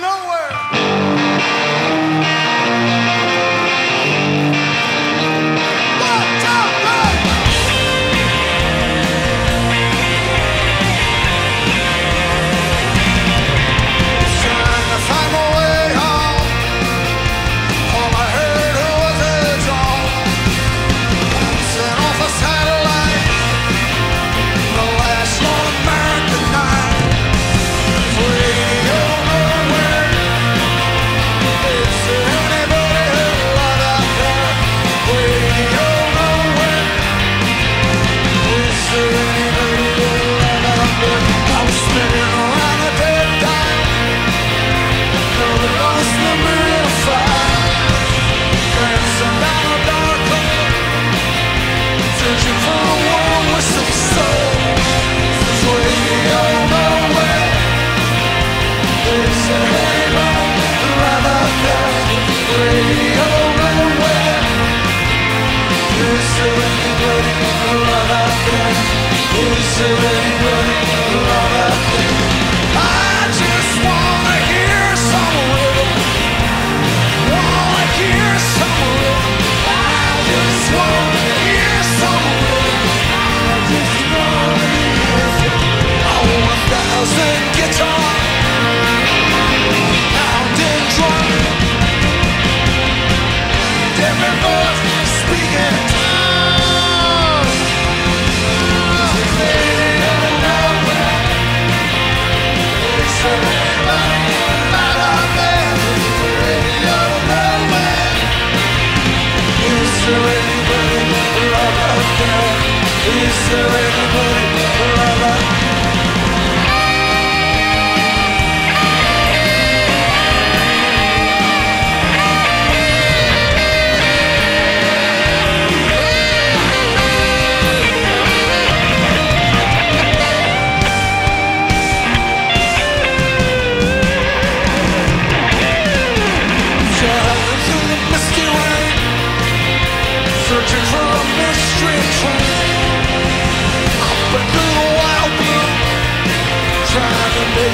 nowhere. Is Is